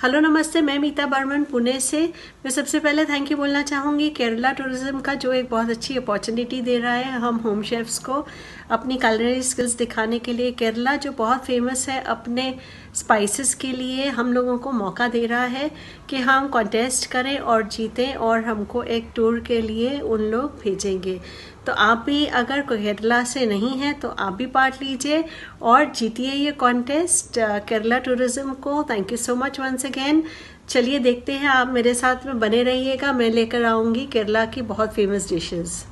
Hello नमस्ते, मैं मीता बर्मन पुणे से। मैं सबसे पहले थैंक यू बोलना चाहूँगी, केरला टूरिज़्म का जो एक बहुत अच्छी अपॉर्चुनिटी दे रहा है हम होम शेफ्स को, अपनी कलरी स्किल्स दिखाने के लिए। केरला जो बहुत फ़ेमस है, अपने स्पाइसेस के लिए हम लोगों को मौका दे रहा है कि हम कॉन्टेस्ट करें और जीतें और हमको एक टूर के लिए उन लोग भेजेंगे। तो आप भी अगर केरला से नहीं है तो आप भी पार्ट लीजिए और जीतिए ये कॉन्टेस्ट केरला टूरिज़्म को। Thank you so much once again चलिए देखते हैं आप मेरे साथ में बने रहिएगा। मैं लेकर आऊँगी केरला की बहुत फ़ेमस डिशेज़